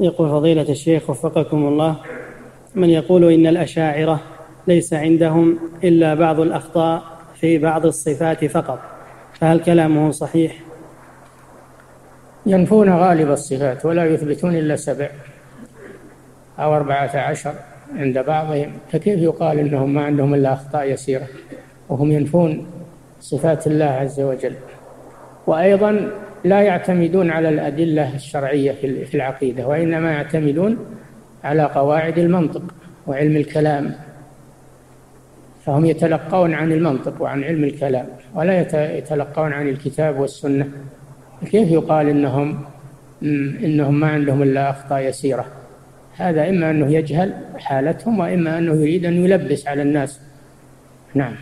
يقول فضيلة الشيخ وفقكم الله من يقول إن الأشاعرة ليس عندهم إلا بعض الأخطاء في بعض الصفات فقط فهل كلامه صحيح؟ ينفون غالب الصفات ولا يثبتون إلا سبع أو أربعة عشر عند بعضهم فكيف يقال إنهم ما عندهم إلا أخطاء يسيرة وهم ينفون صفات الله عز وجل وأيضا لا يعتمدون على الأدلة الشرعية في العقيدة وإنما يعتمدون على قواعد المنطق وعلم الكلام. فهم يتلقون عن المنطق وعن علم الكلام ولا يتلقون عن الكتاب والسنة. كيف يقال إنهم إنهم ما عندهم إلا أخطاء يسيرة؟ هذا إما أنه يجهل حالتهم وإما أنه يريد أن يلبس على الناس. نعم.